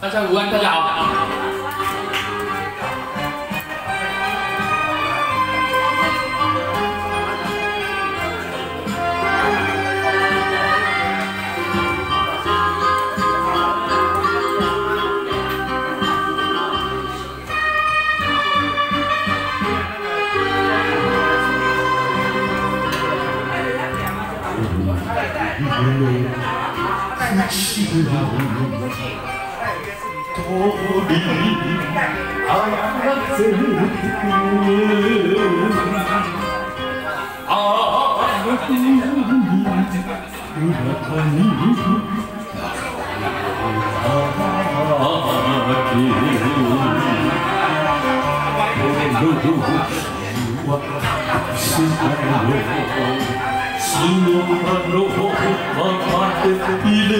大家午安，大家好啊！一零零，七零零零。Sino a rojo, amarte, pide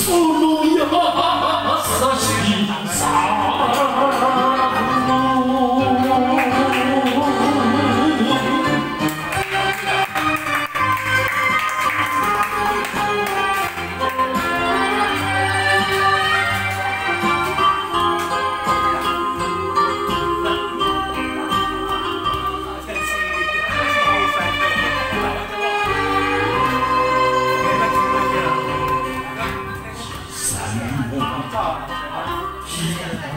哈哈哈！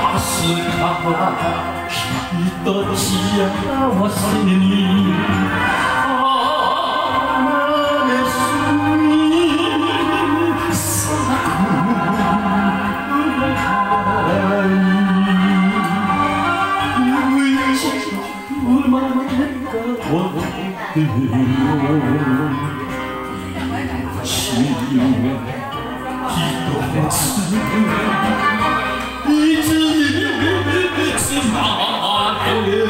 아스카 있던 지하왔으니 바람의 숨이 사구를 가니 눈이 얼마나 가까워 Bye.